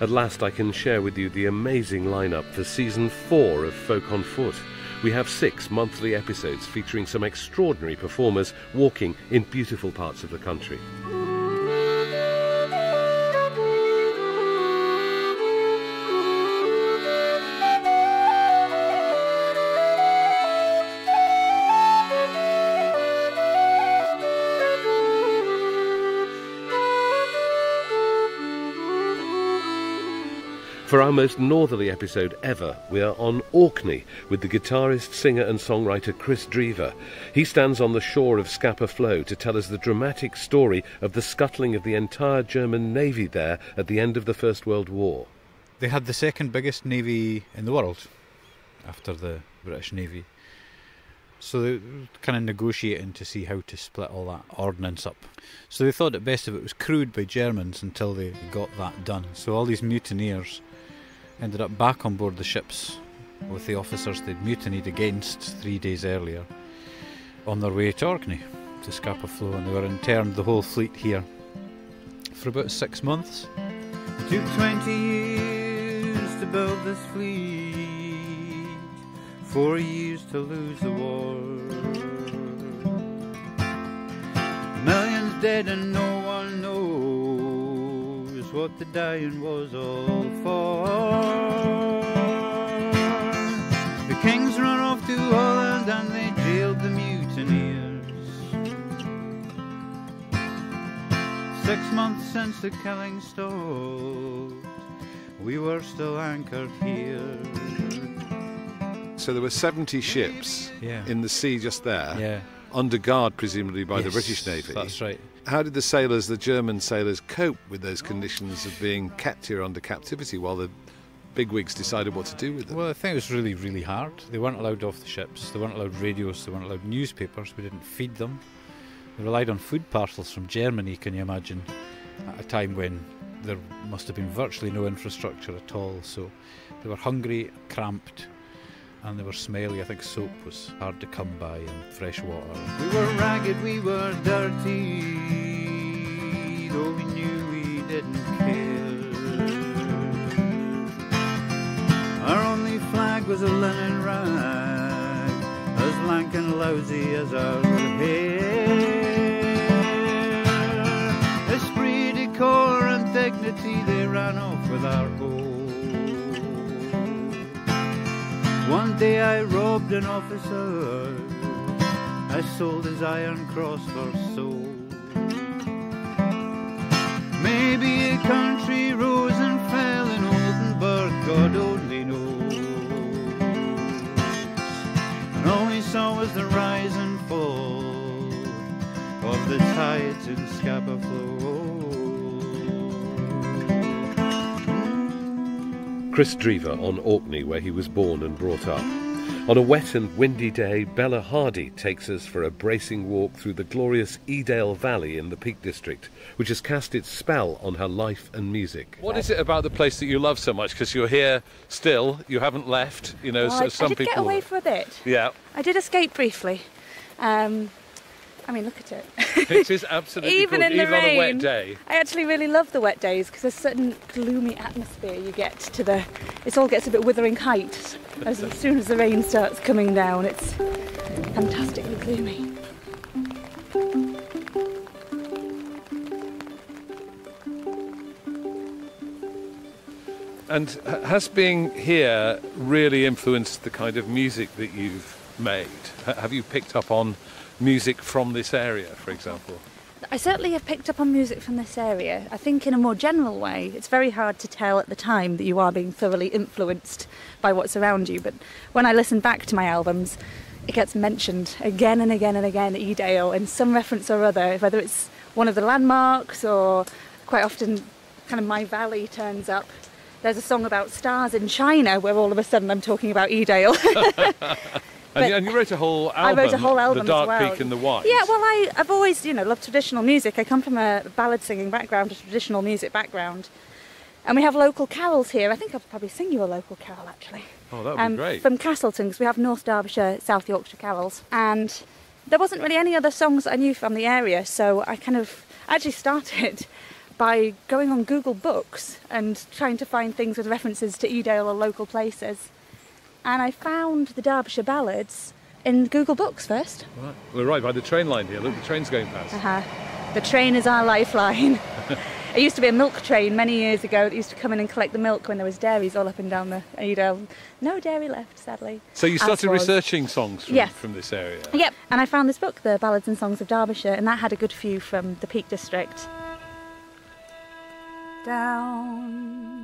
At last I can share with you the amazing lineup for season four of Folk on Foot. We have six monthly episodes featuring some extraordinary performers walking in beautiful parts of the country. For our most northerly episode ever, we are on Orkney with the guitarist, singer, and songwriter Kris Drever. He stands on the shore of Scapa Flow to tell us the dramatic story of the scuttling of the entire German navy there at the end of the First World War. They had the second biggest navy in the world after the British Navy. So they were kind of negotiating to see how to split all that ordnance up. So they thought it best if it was crewed by Germans until they got that done. So all these mutineers ended up back on board the ships with the officers they'd mutinied against three days earlier on their way to Orkney, to Scapa Flow, and they were interned the whole fleet here for about six months. It took 20 years to build this fleet, four years to lose the war. Millions dead and no one knows what the dying was all for. The kings run off to Holland and they jailed the mutineers. Six months since the killing stopped, we were still anchored here. So there were 70 ships Yeah. in the sea just there, Yeah. under guard presumably by the British Navy. That's right. How did the sailors, the German sailors, cope with those conditions of being kept here under captivity while the bigwigs decided what to do with them? Well, I think it was really, really hard. They weren't allowed off the ships. They weren't allowed radios. They weren't allowed newspapers. We didn't feed them. They relied on food parcels from Germany, can you imagine, at a time when there must have been virtually no infrastructure at all. So they were hungry, cramped, and they were smelly. I think soap was hard to come by and fresh water. We were ragged, we were dirty, though we knew we didn't care. Our only flag was a linen rag, as lank and lousy as our hair. Esprit de corps and dignity, they ran off with our gold. One day I robbed an officer. I sold his iron cross for soul. Maybe a country rose and fell in Oldenburg, God only knows. And all we saw was the rise and fall of the tides in Scapa Flow. Kris Drever on Orkney, where he was born and brought up. On a wet and windy day, Bella Hardy takes us for a bracing walk through the glorious Edale Valley in the Peak District, which has cast its spell on her life and music. What is it about the place that you love so much? Because you're here still, you haven't left, you know, Well, so I, some I did people. get away for a bit. Yeah, I did escape briefly. Um, I mean, look at it. it is absolutely even gorgeous, in the even rain. on a wet day. I actually really love the wet days because there's a certain gloomy atmosphere you get to the. It all gets a bit Wuthering Height as, as soon as the rain starts coming down. It's fantastically gloomy. And has being here really influenced the kind of music that you've made? Have you picked up on music from this area, for example? I certainly have picked up on music from this area. I think, in a more general way, it's very hard to tell at the time that you are being thoroughly influenced by what's around you. But when I listen back to my albums, it gets mentioned again and again and again, Edale, in some reference or other, whether it's one of the landmarks or quite often kind of my valley turns up. There's a song about stars in China where all of a sudden I'm talking about Edale. And, you, and you wrote a whole I album, wrote a whole album The Dark as well. Peak and the White. Yeah, well, I, I've always, you know, loved traditional music. I come from a ballad singing background, a traditional music background. And we have local carols here. I think I'll probably sing you a local carol, actually. Oh, that would Um, be great. From Castleton, because we have North Derbyshire, South Yorkshire carols. And there wasn't really any other songs I knew from the area, so I kind of actually started by going on Google Books and trying to find things with references to Edale or local places. And I found the Derbyshire Ballads in Google Books first. Right. We're right by the train line here. Look, the train's going past. Uh-huh. The train is our lifeline. it used to be a milk train many years ago that used to come in and collect the milk when there was dairies all up and down the Edale. No dairy left, sadly. So you started researching songs from, Yes. from this area? Yep. And I found this book, The Ballads and Songs of Derbyshire, and that had a good few from the Peak District. Down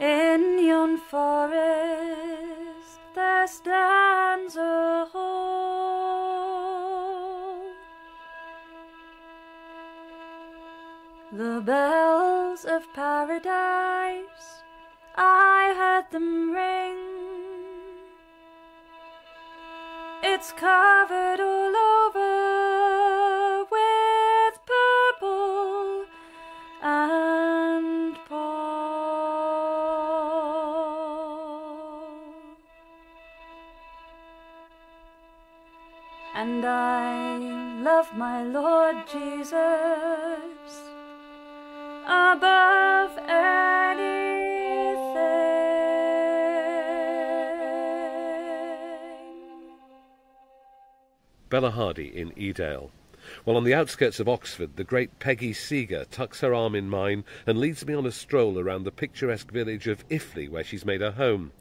in yon forest there stands a hall. The bells of paradise, I heard them ring. It's covered all I love my Lord Jesus above anything. Bella Hardy in Edale. While on the outskirts of Oxford, the great Peggy Seeger tucks her arm in mine and leads me on a stroll around the picturesque village of Iffley, where she's made her home.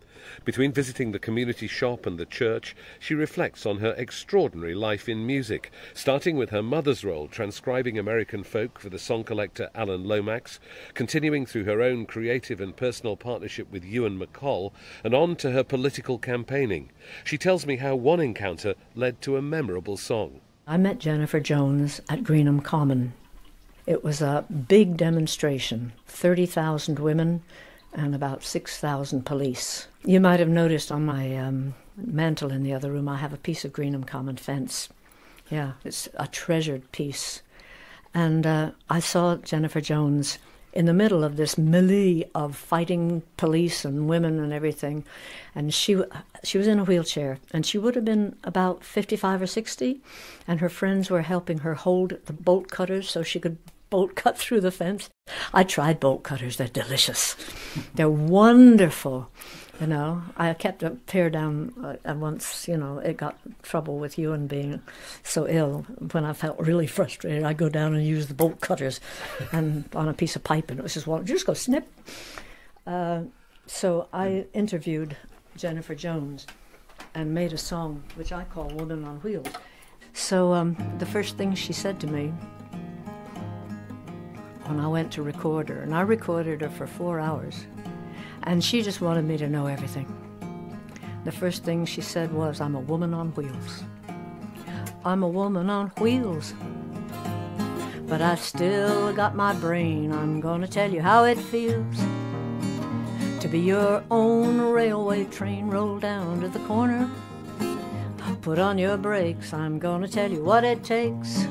Between visiting the community shop and the church, she reflects on her extraordinary life in music, starting with her mother's role transcribing American folk for the song collector Alan Lomax, continuing through her own creative and personal partnership with Ewan MacColl, and on to her political campaigning. She tells me how one encounter led to a memorable song. I met Jennifer Jones at Greenham Common. It was a big demonstration 30,000 women and about 6,000 police. You might have noticed on my um, mantle in the other room, I have a piece of Greenham Common fence. Yeah, it's a treasured piece. And uh, I saw Jennifer Jones in the middle of this melee of fighting police and women and everything. And she, she was in a wheelchair, and she would have been about 55 or 60. And her friends were helping her hold the bolt cutters so she could bolt cut through the fence. I tried bolt cutters, they're delicious. They're wonderful. You know, I kept a pair down uh, and once, you know, it got trouble with you and being so ill. When I felt really frustrated, I'd go down and use the bolt cutters and on a piece of pipe, and it was just one, just go snip. Uh, so I interviewed Jennifer Jones and made a song which I call Woman on Wheels. So um, the first thing she said to me when I went to record her, and I recorded her for four hours, and she just wanted me to know everything. The first thing she said was, I'm a woman on wheels. I'm a woman on wheels. But I still got my brain. I'm gonna tell you how it feels to be your own railway train roll down to the corner. Put on your brakes. I'm gonna tell you what it takes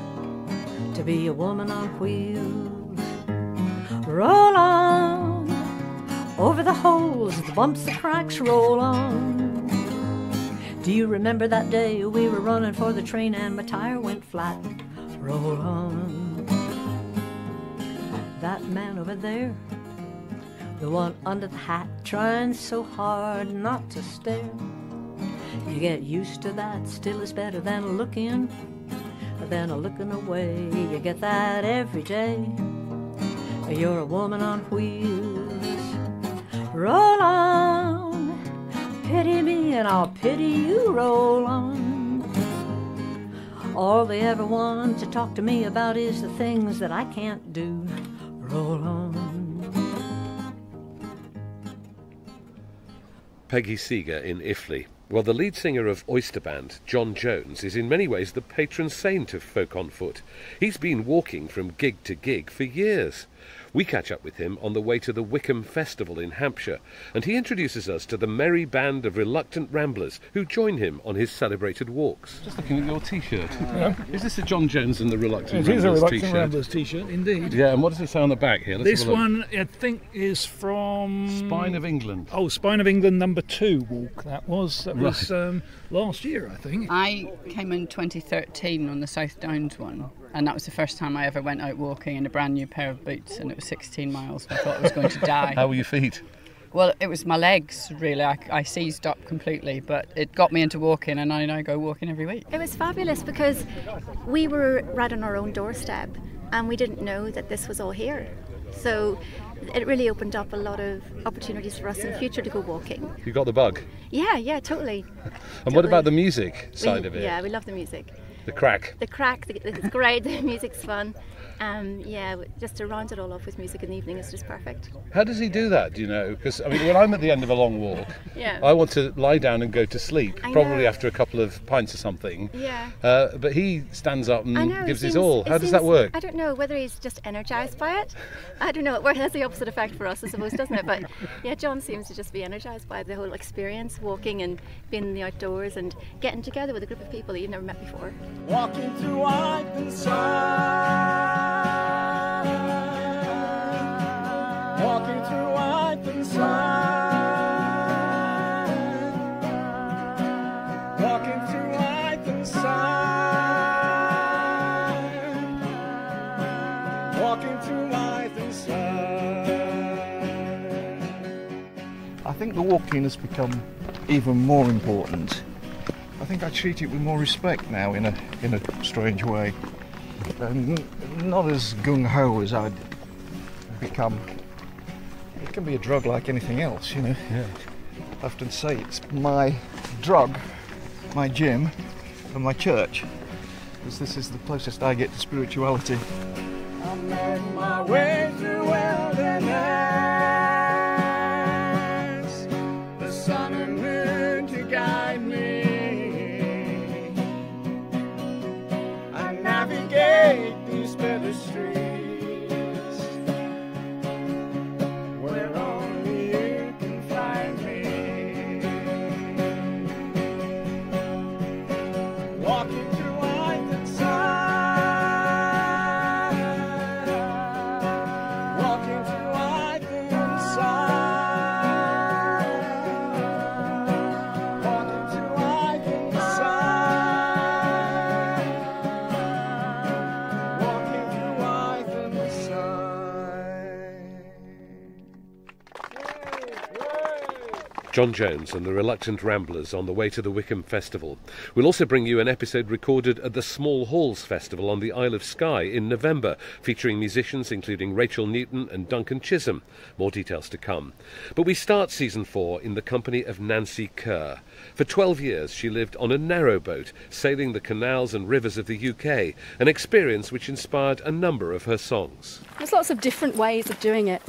to be a woman on wheels. Roll on over the holes, the bumps, the cracks, roll on. Do you remember that day we were running for the train and my tire went flat? Roll on. That man over there, the one under the hat, trying so hard not to stare. You get used to that, still is better than looking, than looking away. You get that every day. You're a woman on wheels. Roll on, pity me and I'll pity you. Roll on. All they ever want to talk to me about is the things that I can't do. Roll on. Peggy Seeger in Iffley. Well, the lead singer of Oyster Band, John Jones, is in many ways the patron saint of folk on foot. He's been walking from gig to gig for years. We catch up with him on the way to the Wickham Festival in Hampshire, and he introduces us to the merry band of reluctant ramblers who join him on his celebrated walks. Just looking at your T-shirt. Is this a John Jones and the Reluctant It is a Ramblers Reluctant T-shirt? Ramblers t-shirt, indeed. Yeah, and what does it say on the back here? Let's This have a look. one, I think, is from Spine of England. Oh, Spine of England number two walk. That was that was um, last year, I think. I came in 2013 on the South Downs one, and that was the first time I ever went out walking in a brand new pair of boots, and it was 16 miles. I thought I was going to die. How were your feet? Well, it was my legs, really. I, I seized up completely, but it got me into walking, and I now go walking every week. It was fabulous because we were right on our own doorstep and we didn't know that this was all here. So it really opened up a lot of opportunities for us in the future to go walking. You got the bug. Yeah, yeah, totally. And what about the music side We- of it? Yeah, we love the music. The crack. The crack, the, it's great, the music's fun. Um, yeah, just to round it all off with music in the evening is just perfect. How does he do that? Do you know? Because I mean, when I'm at the end of a long walk, Yeah. I want to lie down and go to sleep, I probably know. after a couple of pints or something. Yeah. Uh, but he stands up and I know. it gives his seems- all. it How does that work? I don't know whether he's just energised by it. I don't know. Well, it has the opposite effect for us, I suppose, doesn't it? But yeah, John seems to just be energised by the whole experience, walking and being in the outdoors and getting together with a group of people that you've never met before. Walking through Eithenside. Walking through Eithenside. Walking through Eithenside. Walking through Eithenside. I think the walking has become even more important. I think I treat it with more respect now in a in a strange way. And not as gung ho as I'd become. It can be a drug like anything else, you know. Yeah. I often say it's my drug, my gym, and my church. Because this is the closest I get to spirituality. I John Jones and the Reluctant Ramblers on the way to the Wickham Festival. We'll also bring you an episode recorded at the Small Halls Festival on the Isle of Skye in November, featuring musicians including Rachel Newton and Duncan Chisholm. More details to come. But we start season four in the company of Nancy Kerr. For 12 years, she lived on a narrowboat, sailing the canals and rivers of the UK, an experience which inspired a number of her songs. There's lots of different ways of doing it.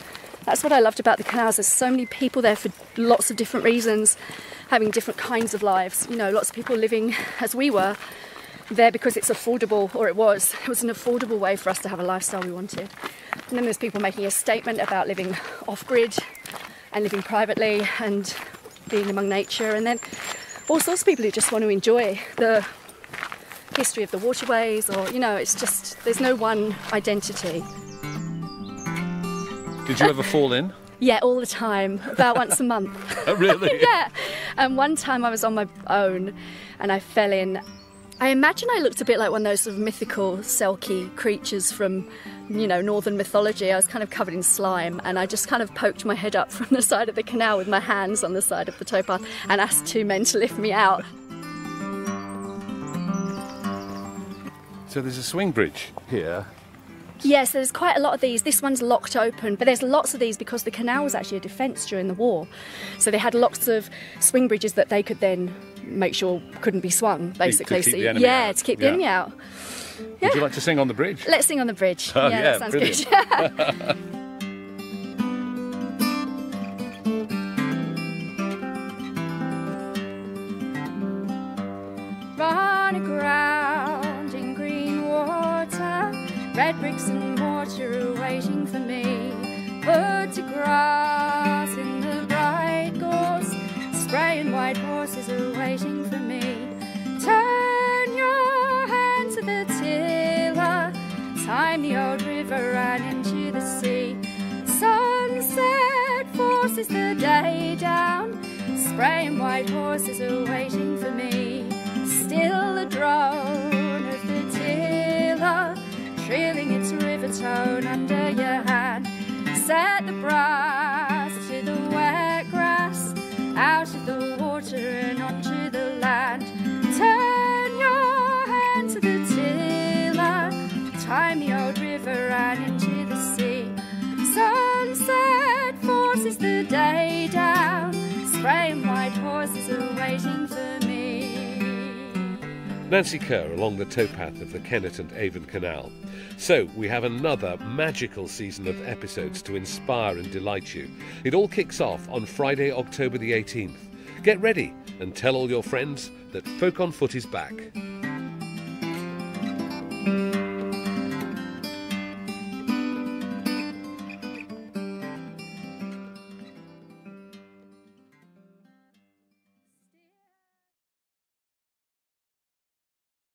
That's what I loved about the canals. There's so many people there for lots of different reasons, having different kinds of lives. You know, lots of people living as we were there because it's affordable, or it was. It was an affordable way for us to have a lifestyle we wanted. And then there's people making a statement about living off grid and living privately and being among nature. And then all sorts of people who just want to enjoy the history of the waterways, or, you know, it's just, there's no one identity. Did you ever fall in? Yeah, all the time, about once a month. Oh, really? yeah. And one time I was on my own and I fell in. I imagine I looked a bit like one of those sort of mythical selkie creatures from, you know, northern mythology. I was kind of covered in slime and I just kind of poked my head up from the side of the canal with my hands on the side of the towpath and asked two men to lift me out. So there's a swing bridge here. Yes, there's quite a lot of these. This one's locked open, but there's lots of these because the canal was actually a defence during the war. So they had lots of swing bridges that they could then make sure couldn't be swung, basically. keep so, the enemy yeah, out. to keep the Yeah. enemy out. Would you like to sing on the bridge? Let's sing on the bridge. Oh, yeah, yeah, that sounds brilliant. good. red bricks and mortar are waiting for me. Put to grass in the bright gorse, spraying white horses are waiting for me. Turn your hand to the tiller, time the old river ran into the sea. Sunset forces the day down, spraying white horses are waiting for me. Still the drone tone under your hand. Set the Nancy Kerr along the towpath of the Kennet and Avon Canal. So, we have another magical season of episodes to inspire and delight you. It all kicks off on Friday, October the 18th. Get ready and tell all your friends that Folk on Foot is back.